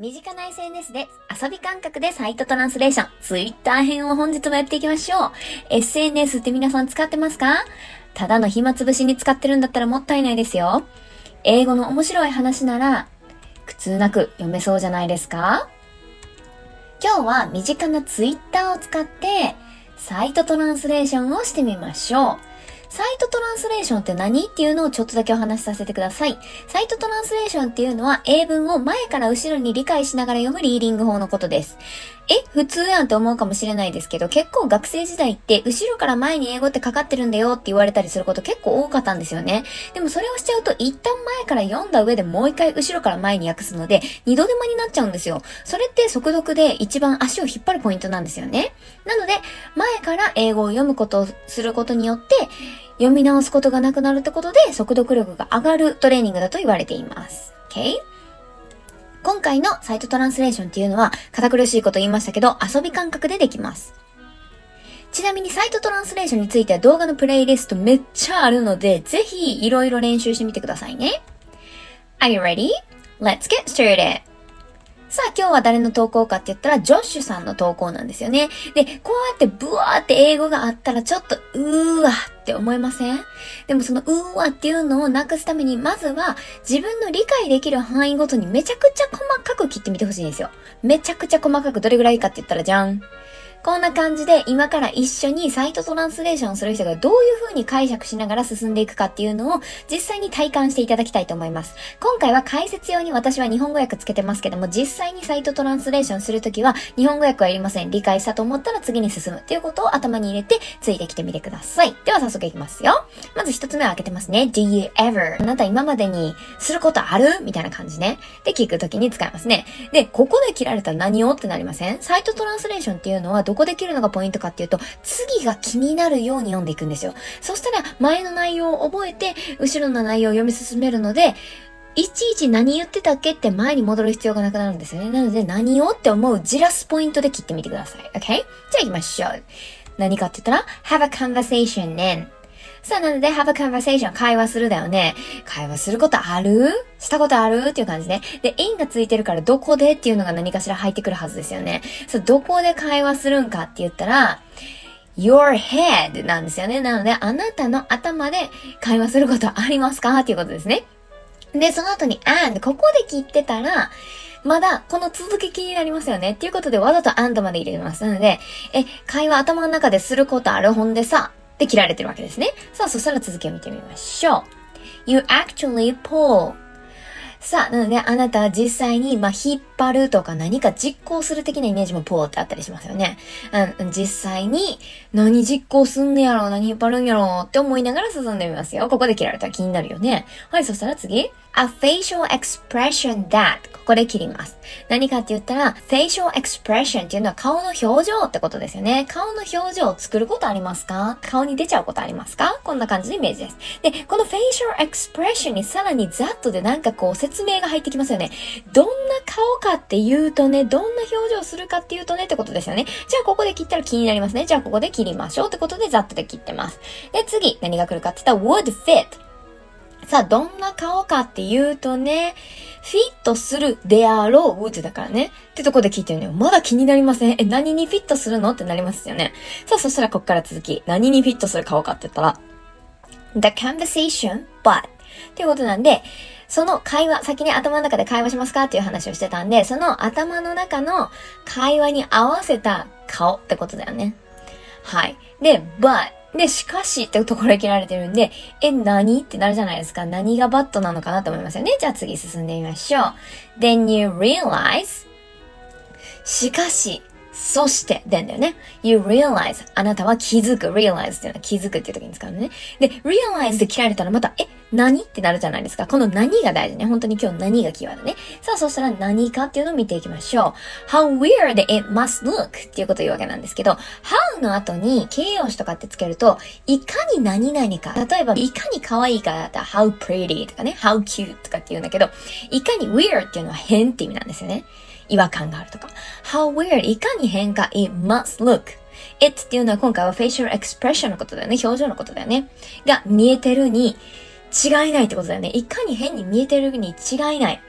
身近な SNS で遊び感覚でサイトトランスレーション、Twitter 編を本日もやっていきましょう。SNS って皆さん使ってますか？ただの暇つぶしに使ってるんだったらもったいないですよ。英語の面白い話なら、苦痛なく読めそうじゃないですか？今日は身近な Twitter を使って、サイトトランスレーションをしてみましょう。サイトトランスレーションって何っていうのをちょっとだけお話しさせてください。サイトトランスレーションっていうのは英文を前から後ろに理解しながら読むリーディング法のことです。え、普通やんって思うかもしれないですけど、結構学生時代って後ろから前に英語ってかかってるんだよって言われたりすること結構多かったんですよね。でもそれをしちゃうと一旦前から読んだ上でもう一回後ろから前に訳すので、二度手間になっちゃうんですよ。それって速読で一番足を引っ張るポイントなんですよね。なので、前から英語を読むことをすることによって、読み直すことがなくなるってことで速読力が上がるトレーニングだと言われています。Okay? 今回のサイトトランスレーションっていうのは堅苦しいこと言いましたけど遊び感覚でできます。ちなみにサイトトランスレーションについては動画のプレイリストめっちゃあるので、ぜひいろいろ練習してみてくださいね。Are you ready? Let's get started! さあ今日は誰の投稿かって言ったら、ジョッシュさんの投稿なんですよね。で、こうやってブワーって英語があったらちょっと、うーわって思いません？でもそのうーわっていうのをなくすために、まずは自分の理解できる範囲ごとにめちゃくちゃ細かく切ってみてほしいんですよ。めちゃくちゃ細かくどれぐらいかって言ったらじゃん。こんな感じで今から一緒にサイトトランスレーションする人がどういう風に解釈しながら進んでいくかっていうのを実際に体感していただきたいと思います。今回は解説用に私は日本語訳つけてますけども、実際にサイトトランスレーションするときは日本語訳はいりません。理解したと思ったら次に進むっていうことを頭に入れてついてきてみてください。では早速いきますよ。まず一つ目を開けてますね。Do you ever? あなた今までにすることある？みたいな感じね。で、聞くときに使いますね。で、ここで切られたら何を？ってなりません？サイトトランスレーションっていうのはどこで切るのがポイントかっていうと、次が気になるように読んでいくんですよ。そしたら、前の内容を覚えて、後ろの内容を読み進めるので、いちいち何言ってたっけって前に戻る必要がなくなるんですよね。なので、何をって思うじらすポイントで切ってみてください。OK? じゃあ行きましょう。何かって言ったら、have a conversation then. さあ、なので、have a conversation 会話するだよね。会話することある？したことある？っていう感じね。で、in がついてるからどこでっていうのが何かしら入ってくるはずですよね。そう、どこで会話するんかって言ったら、your head なんですよね。なので、あなたの頭で会話することありますか？っていうことですね。で、その後に and ここで切ってたら、まだ、この続き気になりますよね。っていうことで、わざと and まで入れます。なので、え、会話頭の中ですることある？本でさ、で切られてるわけですね。さあ、そしたら続きを見てみましょう。You actually pull さあ、なので、あなたは実際に、まあ、引っ張るとか何か実行する的なイメージもポーってあったりしますよね。うん、実際に、何実行すんねやろ何引っ張るんやろって思いながら進んでみますよ。ここで切られたら気になるよね。はい、そしたら次。a facial expression that ここで切ります。何かって言ったら、facial expression っていうのは顔の表情ってことですよね。顔の表情を作ることありますか？顔に出ちゃうことありますか？こんな感じのイメージです。で、この facial expression にさらにざっとでなんかこう説明が入ってきますよね。どんな顔かっていうとね、どんな表情するかっていうとねってことですよね。じゃあここで切ったら気になりますね。じゃあここで切りましょうってことでざっとで切ってます。で、次、何が来るかって言ったら would fit さあ、どんな顔かっていうとね、フィットするであろう would だからね。ってとこで聞いてるのよ。まだ気になりませんえ、何にフィットするのってなりますよね。さあ、そしたらこっから続き。何にフィットする顔かって言ったら、the conversation, but っていうことなんで、その会話、先に頭の中で会話しますかっていう話をしてたんで、その頭の中の会話に合わせた顔ってことだよね。はい。で、but で、しかしってところで切られてるんで、え、何？ってなるじゃないですか。何がバットなのかなと思いますよね。じゃあ次進んでみましょう。Then you realize しかし、そして、でんだよね。you realize あなたは気づく。realize っていうのは気づくっていう時に使うのね。で、realize で切られたらまた、え、何ってなるじゃないですか。この何が大事ね。本当に今日何がキーワードね。さあ、そしたら何かっていうのを見ていきましょう。how weird it must look っていうことを言うわけなんですけど、how の後に形容詞とかってつけると、いかに何々か。例えば、いかに可愛いかだったら how pretty とかね、how cute とかって言うんだけど、いかに weird っていうのは変って意味なんですよね。違和感があるとか。how weird いかに変化 it must look it っていうのは今回は facial expression のことだよね。表情のことだよね。が見えてるに違いないってことだよね。いかに変に見えてるに違いない。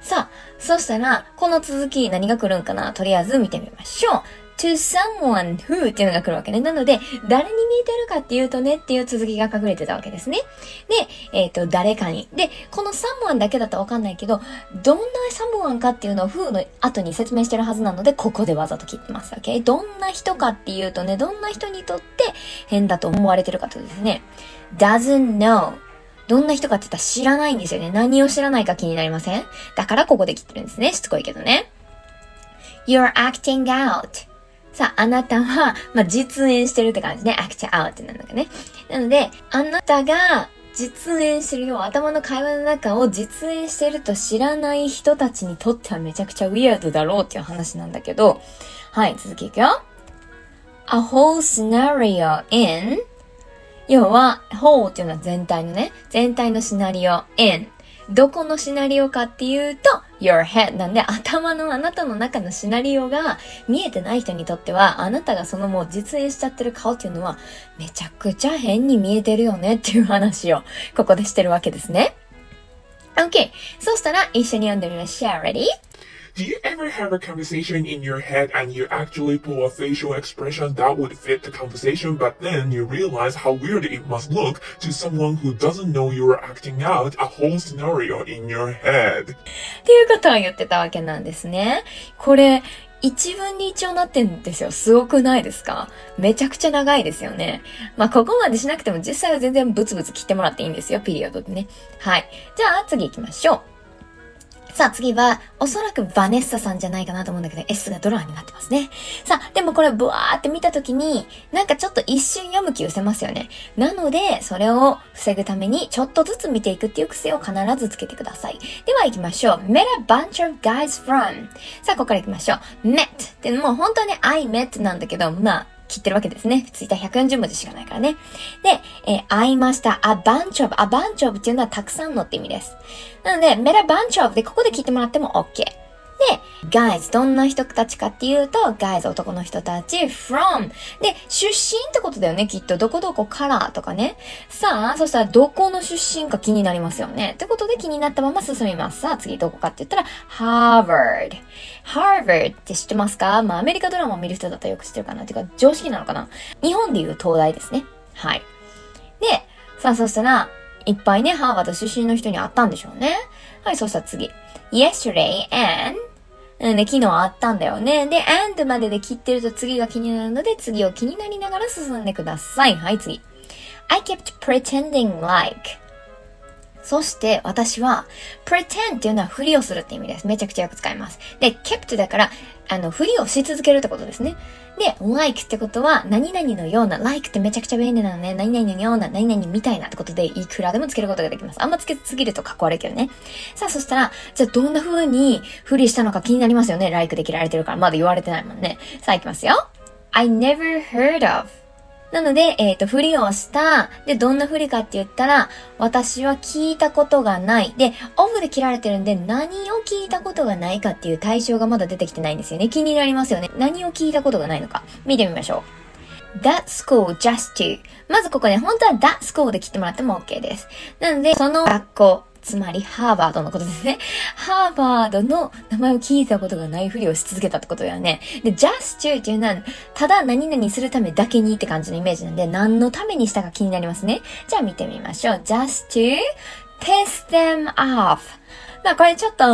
さあ、そしたら、この続き何が来るんかな？とりあえず見てみましょう。To someone who っていうのが来るわけね。なので、誰に見えてるかっていうとねっていう続きが隠れてたわけですね。で、えっ、ー、と、誰かに。で、この someone だけだとわかんないけど、どんな someone かっていうのを who の後に説明してるはずなので、ここでわざと切ってます。OK? どんな人かっていうとね、どんな人にとって変だと思われてるかというとですね。doesn't know どんな人かって言ったら知らないんですよね。何を知らないか気になりません？だからここで切ってるんですね。しつこいけどね。You're acting out. さあ、あなたは、まあ、実演してるって感じね。act out ってなんだかね。なので、あなたが実演してるよ。頭の会話の中を実演してると知らない人たちにとってはめちゃくちゃウィアードだろうっていう話なんだけど、はい、続きいくよ。a whole scenario in 要は、whole っていうのは全体のね、全体のシナリオ in どこのシナリオかっていうと、your head なんで頭のあなたの中のシナリオが見えてない人にとっては、あなたがそのもう実演しちゃってる顔っていうのはめちゃくちゃ変に見えてるよねっていう話をここでしてるわけですね。OK。そしたら一緒に読んでみましょう。Ready? Do you ever have a conversation in your head and you actually pull a facial expression that would fit the conversation, but then you realize how weird it must look to someone who doesn't know you are acting out a whole scenario in your head? っていうことを言ってたわけなんですね。これ、一文に一応なってんですよ。すごくないですかめちゃくちゃ長いですよね。まあ、ここまでしなくても実際は全然ブツブツ切ってもらっていいんですよ。ピリオドでね。はい。じゃあ、次行きましょう。さあ次は、おそらくバネッサさんじゃないかなと思うんだけど、S がドラーになってますね。さあ、でもこれブワーって見たときに、なんかちょっと一瞬読む気失せますよね。なので、それを防ぐために、ちょっとずつ見ていくっていう癖を必ずつけてください。では行きましょう。met a bunch of guys from さあ、ここから行きましょう。met ってもう本当はね、I met なんだけど、まあ、切ってるわけですね。ツイッター140文字しかないからね。で、えー、会いました。a bunch of, a bunch of っていうのはたくさんのって意味です。なので、met a bunch of でここで聞いてもらっても OK。で、guys どんな人たちかっていうと、guys 男の人たち from で、出身ってことだよね、きっと。どこどこからとかね。さあ、そしたらどこの出身か気になりますよね。ってことで気になったまま進みます。さあ、次どこかって言ったら、Harvard。Harvard って知ってますか？まあ、アメリカドラマを見る人だったらよく知ってるかなてか、常識なのかな？日本でいう東大ですね。はい。で、さあ、そしたら、いっぱいね、ハーバード出身の人に会ったんでしょうね。はい、そしたら次。yesterday and うんで、昨日あったんだよね。で、and までで切ってると次が気になるので、次を気になりながら進んでください。はい、次。I kept pretending like そして私は pretend っていうのはふりをするって意味です。めちゃくちゃよく使います。で、kept だから、あの、ふりをし続けるってことですね。で、like ってことは、何々のような、like ってめちゃくちゃ便利なのね。何々のような、何々みたいなってことで、いくらでもつけることができます。あんまつけすぎるとかっこ悪いけどね。さあ、そしたら、じゃあどんな風にふりしたのか気になりますよね。like で切られてるから、まだ言われてないもんね。さあ、いきますよ。I never heard of なので、えっ、ー、と、ふりをした。で、どんなふりかって言ったら、私は聞いたことがない。で、オフで切られてるんで、何を聞いたことがないかっていう対象がまだ出てきてないんですよね。気になりますよね。何を聞いたことがないのか。見てみましょう。that school just to まずここね、本当は that school で切ってもらっても OK です。なので、その学校、つまりハーバードのことですね。ハーバードの名前を聞いたことがないふりをし続けたってことだよね。で、just to っていうのは、ただ何々するためだけにって感じのイメージなんで、何のためにしたか気になりますね。じゃあ見てみましょう。just to piss them off. まあこれちょっと、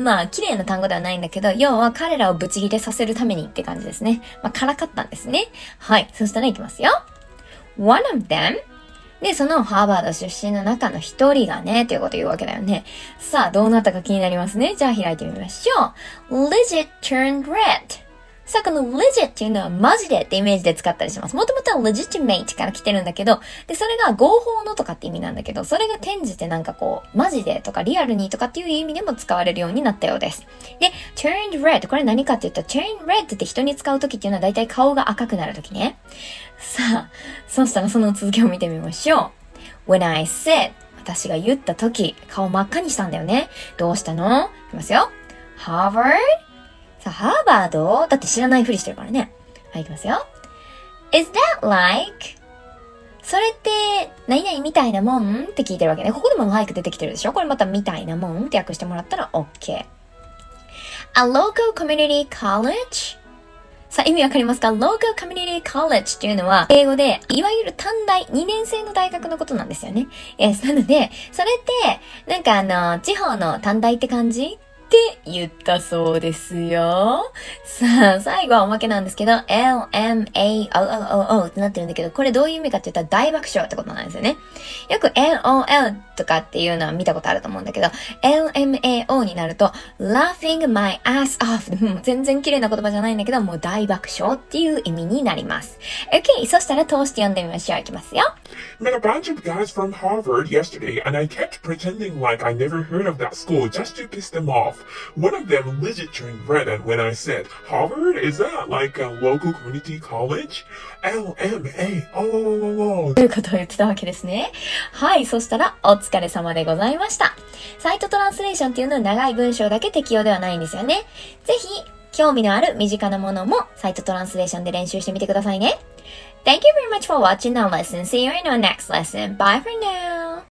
まあ綺麗な単語ではないんだけど、要は彼らをブチギレさせるためにって感じですね。まあからかったんですね。はい。そしたらいきますよ。One of them で、そのハーバード出身の中の一人がね、ということ言うわけだよね。さあ、どうなったか気になりますね。じゃあ開いてみましょう。legit turned red. さあ、この legit っていうのはマジでってイメージで使ったりします。もともとは legitimate から来てるんだけど、で、それが合法のとかって意味なんだけど、それが転じてなんかこう、マジでとかリアルにとかっていう意味でも使われるようになったようです。で、turned red。これ何かって言ったら、turned red って人に使うときっていうのは大体顔が赤くなるときね。さあ、そしたらその続きを見てみましょう。When I said 私が言った時、顔真っ赤にしたんだよね。どうしたの？いきますよ。Harvard? さあ、ハーバード？だって知らないふりしてるからね。はい、いきますよ。Is that like? それって、何々みたいなもんって聞いてるわけね。ここでも like 出てきてるでしょ？これまたみたいなもんって訳してもらったら OK。A local community college? さあ、意味わかりますか ?local community college っていうのは、英語で、いわゆる短大、2年生の大学のことなんですよね。Yes. なので、それって、なんかあの、地方の短大って感じ？って言ったそうですよ。さあ、最後はおまけなんですけど、LMAOOO ってなってるんだけど、これどういう意味かって言ったら大爆笑ってことなんですよね。よく LOL とかっていうのは見たことあると思うんだけど、LMAO になると、laughing my ass off もう全然綺麗な言葉じゃないんだけど、もう大爆笑っていう意味になります。OK! そしたら通して読んでみましょう。いきますよ。Met a bunch of guys from Harvard yesterday, and I kept pretending like I never heard of that school just to piss them off. One of them legit turned red and when I said, Harvard? Is that like a local community college? L-M-A-O-O-O. ということを言ってたわけですね。はい。そしたら、お疲れ様でございました。サイトトランスレーションっていうのは長い文章だけ適用ではないんですよね。ぜひ、興味のある身近なものもサイトトランスレーションで練習してみてくださいね。Thank you very much for watching our lesson. See you in our next lesson. Bye for now.